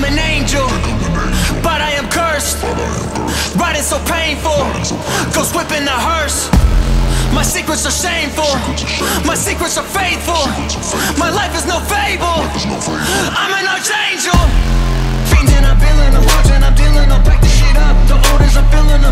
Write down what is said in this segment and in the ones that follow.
am an angel, but I am cursed. Riding so painful, goes whipping the hearse. My secrets are shameful, my secrets are faithful. My life is no fable, I'm an archangel. Fiending, I'm feeling, I'm watching, I'm dealing, I'll pack this shit up. The orders I'm feeling,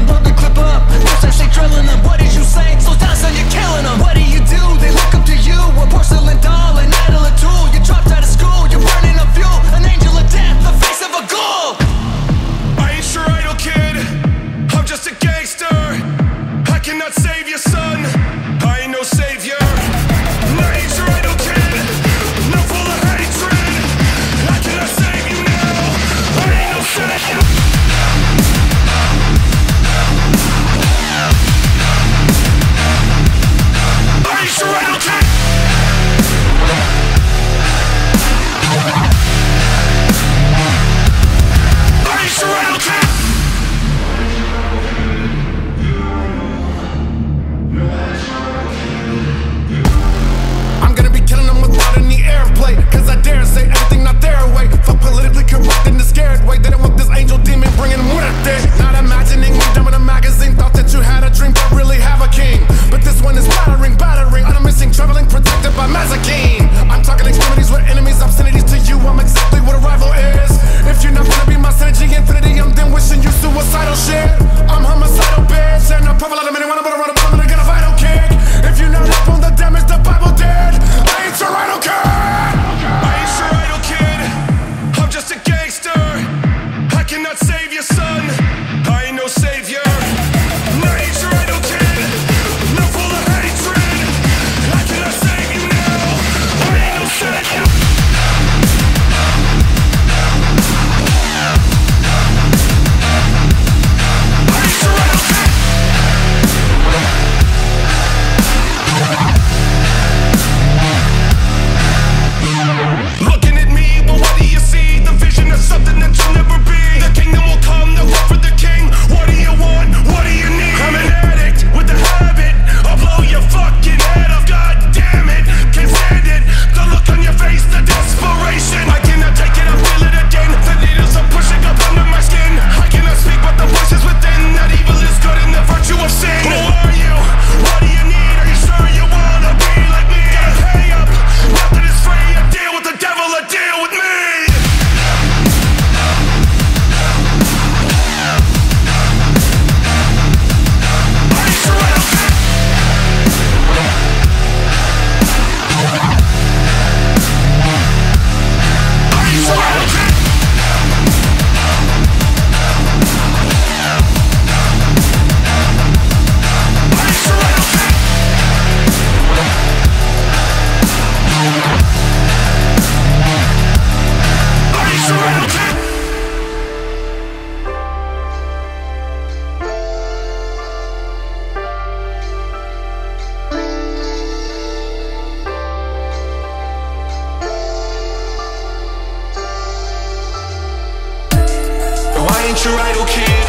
ain't your idol, kid,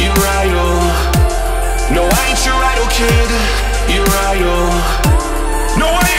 Your idol. No, I ain't your idol, kid, Your idol. No, I